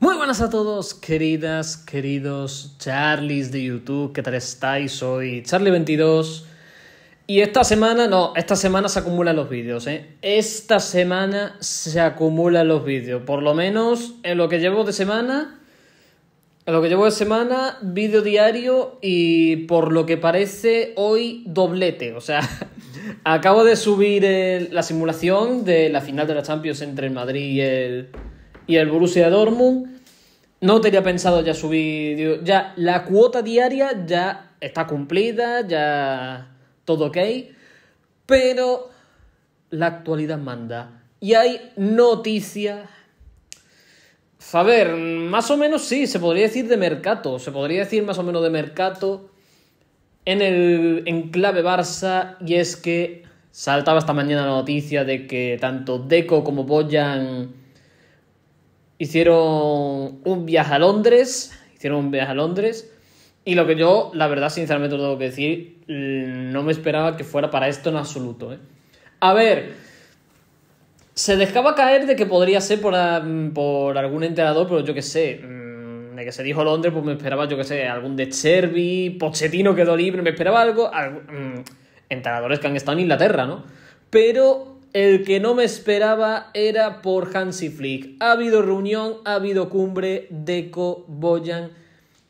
Muy buenas a todos, queridas, queridos Charlies de YouTube, ¿qué tal estáis? Soy Charlie22 y esta semana, no, esta semana se acumulan los vídeos, ¿eh? Esta semana se acumulan los vídeos, por lo menos en lo que llevo de semana, en lo que llevo de semana, vídeo diario y por lo que parece hoy doblete, o sea, acabo de subir la simulación de la final de la Champions entre el Madrid y el y el Borussia Dortmund. No tenía pensado ya subir. ya la cuota diaria ya está cumplida, ya todo ok. Pero la actualidad manda. Y hay noticias. A ver, más o menos sí, se podría decir de mercado. Se podría decir más o menos de mercado en el enclave Barça. Y es que saltaba esta mañana la noticia de que tanto Deco como Boyan hicieron un viaje a Londres, hicieron un viaje a Londres, y lo que yo, la verdad, sinceramente lo tengo que decir, mm, no me esperaba que fuera para esto en absoluto. ¿eh? A ver, se dejaba caer de que podría ser por, a- por algún entrenador, pero yo qué sé, mm, de que se dijo Londres, pues me esperaba, yo qué sé, algún de Cherby, Pochettino quedó libre, me esperaba algo, algo- mm, que han estado en Inglaterra, ¿no? Pero el que no me esperaba era por Hansi Flick. Ha habido reunión, ha habido cumbre, Deco, Boyan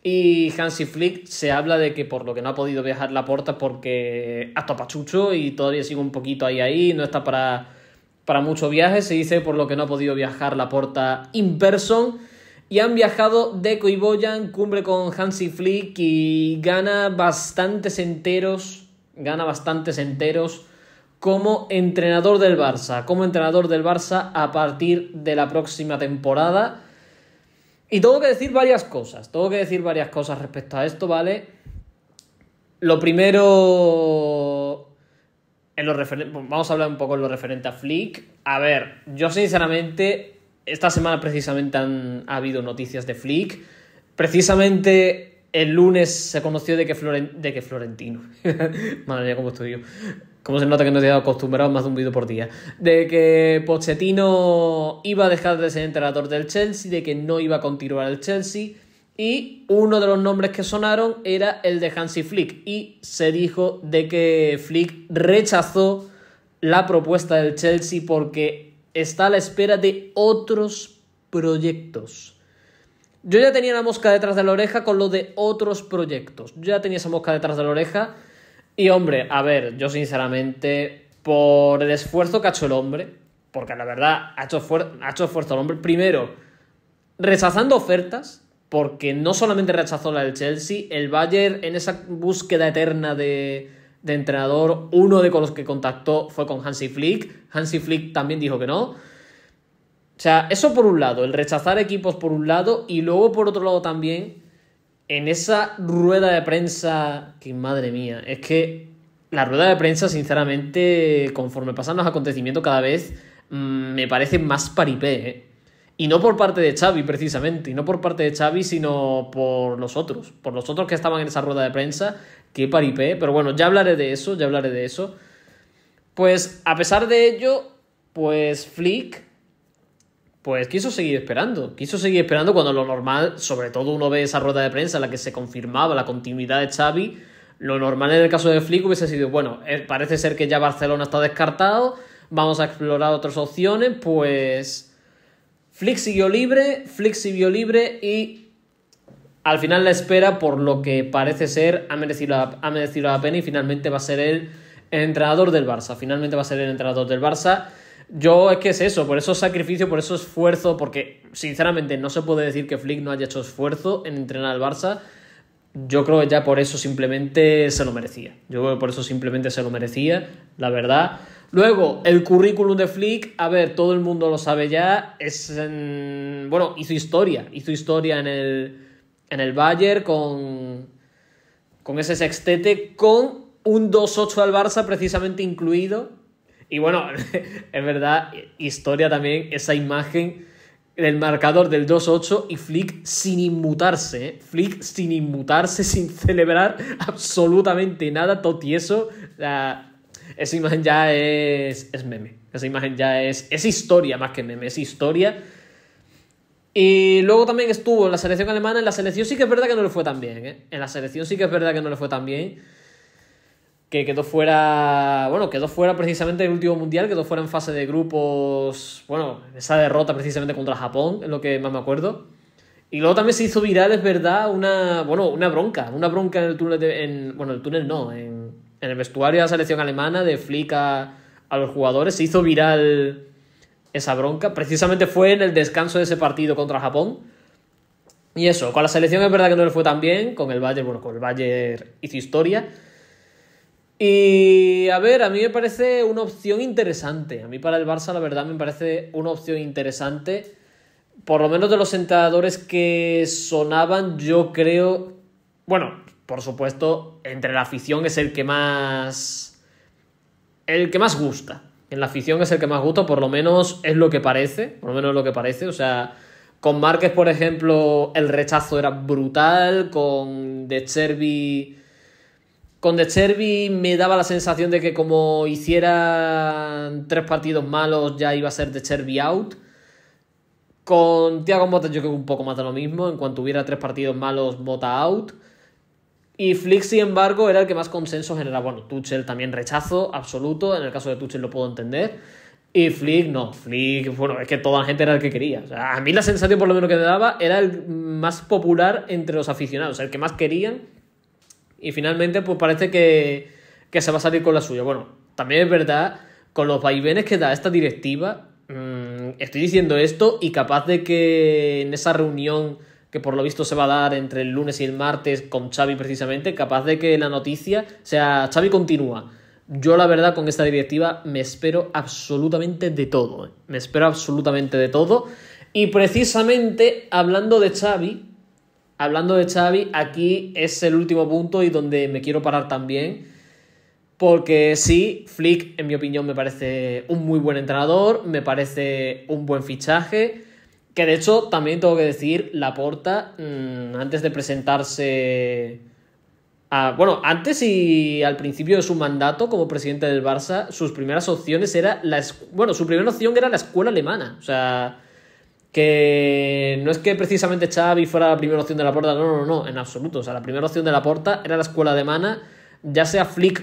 y Hansi Flick. Se habla de que por lo que no ha podido viajar la porta porque hasta pachucho y todavía sigue un poquito ahí ahí, no está para, para muchos viajes. Se dice por lo que no ha podido viajar la porta in person. Y han viajado Deco y Boyan, cumbre con Hansi Flick y gana bastantes enteros, gana bastantes enteros como entrenador del Barça, como entrenador del Barça a partir de la próxima temporada. Y tengo que decir varias cosas, tengo que decir varias cosas respecto a esto, ¿vale? Lo primero, en lo vamos a hablar un poco en lo referente a Flick. A ver, yo sinceramente, esta semana precisamente han ha habido noticias de Flick. Precisamente el lunes se conoció de que, Floren- de que Florentino, madre mía, cómo estoy yo, cómo se nota que no estoy acostumbrado más de un vídeo por día, de que Pochettino iba a dejar de ser entrenador del Chelsea, de que no iba a continuar el Chelsea. Y uno de los nombres que sonaron era el de Hansi Flick. Y se dijo de que Flick rechazó la propuesta del Chelsea porque está a la espera de otros proyectos. Yo ya tenía la mosca detrás de la oreja con lo de otros proyectos. Yo ya tenía esa mosca detrás de la oreja. Y hombre, a ver, yo sinceramente, por el esfuerzo que ha hecho el hombre, porque la verdad ha hecho, ha hecho esfuerzo el hombre, primero, rechazando ofertas, porque no solamente rechazó la del Chelsea, el Bayern en esa búsqueda eterna de, de entrenador, uno de los que contactó fue con Hansi Flick. Hansi Flick también dijo que no. O sea, eso por un lado, el rechazar equipos por un lado, y luego por otro lado también, en esa rueda de prensa, que madre mía, es que la rueda de prensa, sinceramente, conforme pasan los acontecimientos cada vez, mm, me parece más paripé, ¿eh? Y no por parte de Xavi, precisamente, y no por parte de Xavi, sino por los otros, por los otros que estaban en esa rueda de prensa, qué paripé, pero bueno, ya hablaré de eso, ya hablaré de eso. Pues a pesar de ello, pues Flick pues quiso seguir esperando. Quiso seguir esperando cuando lo normal, sobre todo uno ve esa rueda de prensa en la que se confirmaba la continuidad de Xavi. Lo normal en el caso de Flick hubiese sido, bueno, eh, parece ser que ya Barcelona está descartado, vamos a explorar otras opciones, pues Flick siguió libre, Flick siguió libre y al final la espera, por lo que parece ser, ha merecido ha merecido la pena y finalmente va a ser el entrenador del Barça. Finalmente va a ser el entrenador del Barça. Yo es que es eso, por eso sacrificio, por eso esfuerzo, porque sinceramente no se puede decir que Flick no haya hecho esfuerzo en entrenar al Barça. Yo creo que ya por eso simplemente se lo merecía. Yo creo que por eso simplemente se lo merecía, la verdad. Luego, el currículum de Flick, a ver, todo el mundo lo sabe ya. Es en- bueno, hizo historia. Hizo historia en el, en el Bayern con, con ese sextete, con un 2-8 al Barça precisamente incluido. Y bueno, es verdad, historia también, esa imagen del marcador del 2-8 y Flick sin inmutarse, ¿eh? Flick sin inmutarse, sin celebrar absolutamente nada, todo tieso. O sea, esa imagen ya es, es meme. Esa imagen ya es, es historia más que meme, es historia. Y luego también estuvo en la selección alemana. En la selección sí que es verdad que no le fue tan bien. ¿eh? En la selección sí que es verdad que no le fue tan bien. Que quedó fuera. Bueno, quedó fuera precisamente el último mundial. Quedó fuera en fase de grupos. Bueno, esa derrota precisamente contra Japón, es lo que más me acuerdo. Y luego también se hizo viral, es verdad, una. Bueno, una bronca. Una bronca en el túnel. De, en, bueno, el túnel no. En, en el vestuario de la selección alemana de Flick a, a los jugadores. Se hizo viral esa bronca. Precisamente fue en el descanso de ese partido contra Japón. Y eso, con la selección es verdad que no le fue tan bien, con el Bayern, bueno, con el Bayern hizo historia. Y a ver, a mí me parece una opción interesante. A mí para el Barça, la verdad, me parece una opción interesante. Por lo menos de los entrenadores que sonaban, yo creo. Bueno, por supuesto, entre la afición es el que más. El que más gusta. En la afición es el que más gusta, por lo menos es lo que parece, por lo menos es lo que parece. O sea, con Márquez, por ejemplo, el rechazo era brutal, con De Cherby... Con De Cherby me daba la sensación de que como hicieran tres partidos malos ya iba a ser De Cherby out. Con Thiago Mota yo creo que un poco más de lo mismo, en cuanto hubiera tres partidos malos, Mota out. Y Flick, sin embargo, era el que más consenso generaba. Bueno, Tuchel también rechazo absoluto. En el caso de Tuchel lo puedo entender. Y Flick, no. Flick, bueno, es que toda la gente era el que quería. A mí la sensación, por lo menos, que me daba era el más popular entre los aficionados, el que más querían. Y finalmente, pues parece que, que se va a salir con la suya. Bueno, también es verdad, con los vaivenes que da esta directiva, mmm, estoy diciendo esto y capaz de que en esa reunión que por lo visto se va a dar entre el lunes y el martes con Xavi precisamente, capaz de que la noticia sea Xavi continúa. Yo la verdad con esta directiva me espero absolutamente de todo, ¿eh? me espero absolutamente de todo y precisamente hablando de Xavi, hablando de Xavi, aquí es el último punto y donde me quiero parar también. Porque sí, Flick, en mi opinión, me parece un muy buen entrenador, me parece un buen fichaje. Que de hecho, también tengo que decir, Laporta, mmm, antes de presentarse. A, bueno, antes y al principio de su mandato como presidente del Barça, sus primeras opciones era la. Bueno, su primera opción era la escuela alemana. O sea. Que no es que precisamente Xavi fuera la primera opción de la porta, no, no, no, en absoluto. O sea, la primera opción de la porta era la escuela alemana, ya sea Flick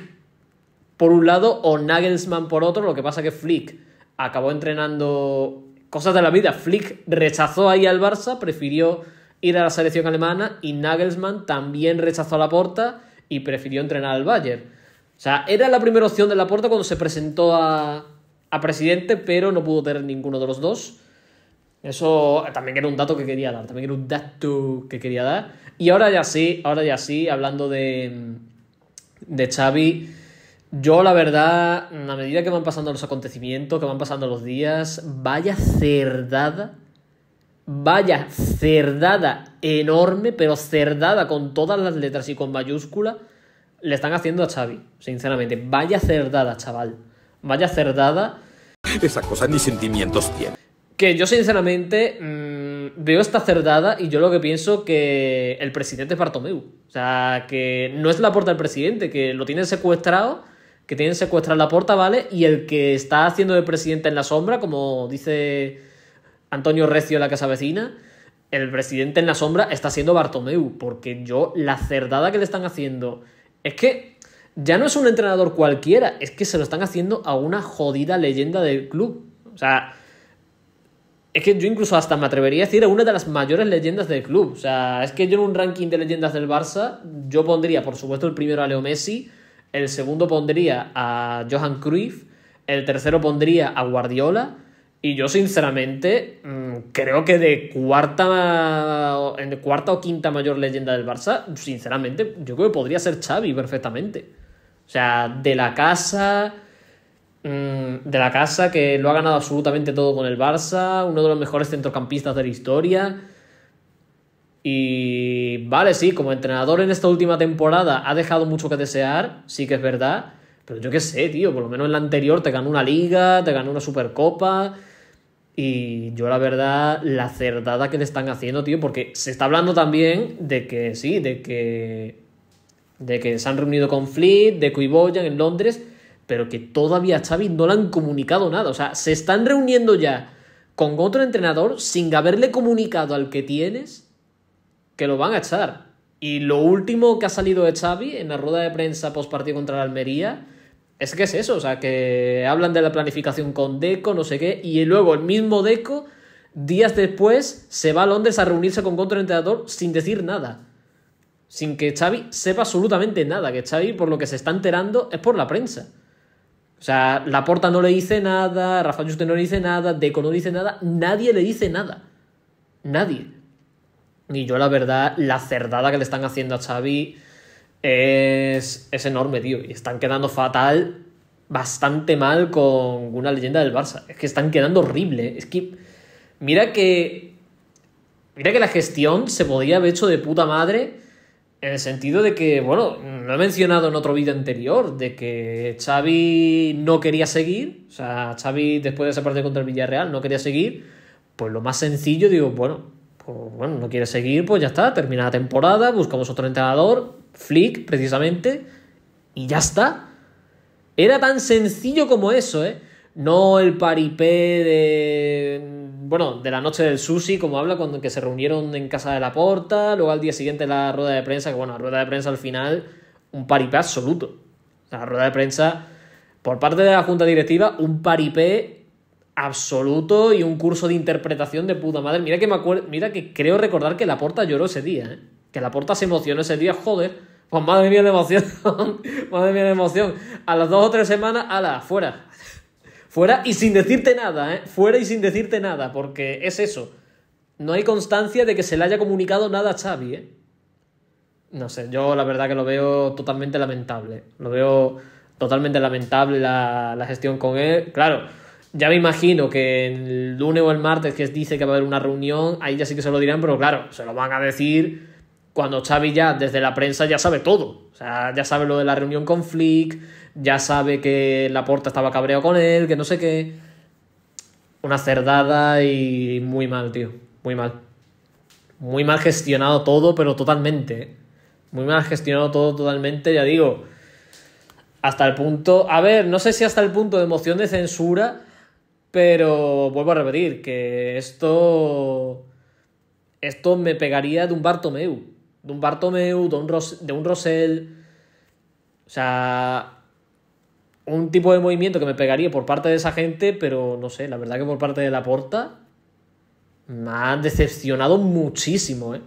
por un lado o Nagelsmann por otro. Lo que pasa que Flick acabó entrenando cosas de la vida. Flick rechazó ahí al Barça, prefirió ir a la selección alemana y Nagelsmann también rechazó a la porta y prefirió entrenar al Bayern. O sea, era la primera opción de la porta cuando se presentó a, a presidente, pero no pudo tener ninguno de los dos. Eso también era un dato que quería dar, también era un dato que quería dar. Y ahora ya sí, ahora ya sí, hablando de, de Xavi, yo, la verdad, a medida que van pasando los acontecimientos, que van pasando los días, vaya cerdada, vaya cerdada enorme, pero cerdada con todas las letras y con mayúscula, le están haciendo a Xavi, sinceramente. Vaya cerdada, chaval. Vaya cerdada. Esa cosa ni sentimientos tiene. Que yo, sinceramente, mmm, veo esta cerdada y yo lo que pienso que el presidente es Bartomeu. O sea, que no es la puerta del presidente, que lo tienen secuestrado que tienen secuestrada la porta, ¿vale? Y el que está haciendo de presidente en la sombra, como dice Antonio Recio en la casa vecina, el presidente en la sombra está siendo Bartomeu, porque yo la cerdada que le están haciendo es que ya no es un entrenador cualquiera, es que se lo están haciendo a una jodida leyenda del club. O sea, es que yo incluso hasta me atrevería a decir a una de las mayores leyendas del club. O sea, es que yo en un ranking de leyendas del Barça, yo pondría, por supuesto, el primero a Leo Messi, el segundo pondría a Johan Cruyff, el tercero pondría a Guardiola, y yo sinceramente mmm, creo que de cuarta, de cuarta o quinta mayor leyenda del Barça, sinceramente yo creo que podría ser Xavi perfectamente. O sea, de la casa, de la casa que lo ha ganado absolutamente todo con el Barça, uno de los mejores centrocampistas de la historia. Y vale, sí, como entrenador en esta última temporada ha dejado mucho que desear, sí que es verdad. Pero yo qué sé, tío, por lo menos en la anterior te ganó una liga, te ganó una supercopa. Y yo la verdad, la cerdada que le están haciendo, tío, porque se está hablando también de que sí, de que. de que se han reunido con Fleet, de Cuiboyan en Londres, pero que todavía a Xavi no le han comunicado nada. O sea, se están reuniendo ya con otro entrenador sin haberle comunicado al que tienes que lo van a echar. Y lo último que ha salido de Xavi en la rueda de prensa post partido contra la Almería es que es eso, o sea, que hablan de la planificación con Deco, no sé qué, y luego el mismo Deco, días después, se va a Londres a reunirse con otro entrenador sin decir nada. Sin que Xavi sepa absolutamente nada, que Xavi por lo que se está enterando es por la prensa. O sea, Laporta no le dice nada, Rafa Juste no le dice nada, Deco no dice nada, nadie le dice nada. Nadie. Y yo, la verdad, la cerdada que le están haciendo a Xavi es, es enorme, tío. Y están quedando fatal, bastante mal con una leyenda del Barça. Es que están quedando horrible. Es que, mira que. Mira que la gestión se podía haber hecho de puta madre. En el sentido de que, bueno, lo he mencionado en otro vídeo anterior, de que Xavi no quería seguir, o sea, Xavi después de esa parte contra el Villarreal no quería seguir, pues lo más sencillo, digo, bueno, pues, bueno, no quiere seguir, pues ya está, termina la temporada, buscamos otro entrenador, Flick, precisamente, y ya está. Era tan sencillo como eso, ¿eh? No el paripé de. Bueno, de la noche del sushi, como habla, cuando que se reunieron en casa de la porta, luego al día siguiente la rueda de prensa, que bueno, la rueda de prensa al final, un paripé absoluto. La rueda de prensa, por parte de la junta directiva, un paripé absoluto y un curso de interpretación de puta madre. Mira que me acuerdo, mira que creo recordar que la porta lloró ese día, ¿eh? Que la porta se emocionó ese día, joder. Pues madre mía la emoción. madre mía la emoción. A las dos o tres semanas, ala, fuera. Fuera y sin decirte nada, ¿eh? Fuera y sin decirte nada, porque es eso. No hay constancia de que se le haya comunicado nada a Xavi, ¿eh? No sé, yo la verdad que lo veo totalmente lamentable. Lo veo totalmente lamentable la, la gestión con él. Claro, ya me imagino que el lunes o el martes que dice que va a haber una reunión, ahí ya sí que se lo dirán, pero claro, se lo van a decir cuando Xavi ya desde la prensa ya sabe todo. O sea, ya sabe lo de la reunión con Flick, ya sabe que Laporta estaba cabreado con él, que no sé qué. Una cerdada y muy mal, tío. Muy mal. Muy mal gestionado todo, pero totalmente. ¿eh? Muy mal gestionado todo totalmente, ya digo. Hasta el punto. A ver, no sé si hasta el punto de moción de censura pero vuelvo a repetir que esto. Esto me pegaría de un Bartomeu. De un Bartomeu, de un, Ros de un Rosell. O sea. Un tipo de movimiento que me pegaría por parte de esa gente, pero no sé, la verdad que por parte de la porta. Me ha decepcionado muchísimo, ¿eh?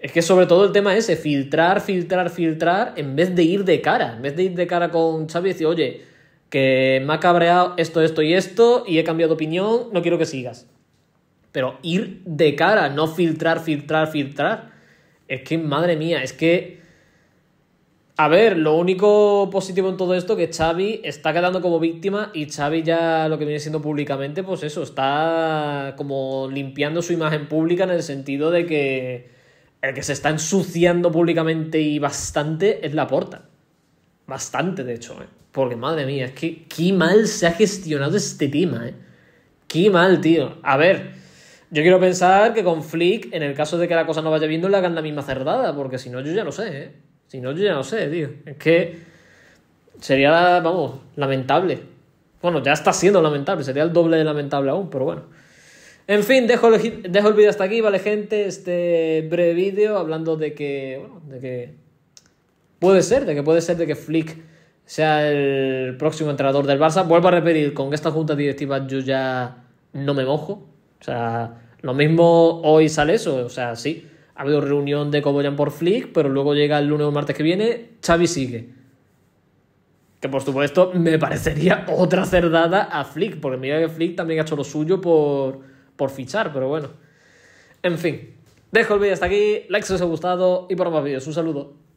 Es que sobre todo el tema ese, filtrar, filtrar, filtrar, en vez de ir de cara. En vez de ir de cara con Xavi y decir, oye, que me ha cabreado esto, esto y esto y he cambiado de opinión, no quiero que sigas. Pero ir de cara, no filtrar, filtrar, filtrar. Es que, madre mía, es que... A ver, lo único positivo en todo esto es que Xavi está quedando como víctima y Xavi ya lo que viene siendo públicamente, pues eso, está como limpiando su imagen pública en el sentido de que el que se está ensuciando públicamente y bastante es la porta. Bastante, de hecho, ¿eh? Porque madre mía, es que qué mal se ha gestionado este tema, ¿eh? Qué mal, tío. A ver, yo quiero pensar que con Flick, en el caso de que la cosa no vaya viendo, le hagan la misma cerdada, porque si no, yo ya no sé, ¿eh? Si no, yo ya no sé, tío. Es que sería, vamos, lamentable. Bueno, ya está siendo lamentable, sería el doble de lamentable aún, pero bueno. En fin, dejo el, dejo el vídeo hasta aquí, ¿vale, gente? Este breve vídeo hablando de que, bueno, de que puede ser, de que puede ser de que Flick sea el próximo entrenador del Barça. Vuelvo a repetir, con esta junta directiva yo ya no me mojo. O sea, lo mismo hoy sale eso. O sea, sí, ha habido reunión de Coboyan por Flick, pero luego llega el lunes o martes que viene, Xavi sigue. Que por supuesto me parecería otra cerdada a Flick, porque mira que Flick también ha hecho lo suyo por, por fichar, pero bueno. En fin, dejo el vídeo hasta aquí, like si os ha gustado y por más vídeos. Un saludo.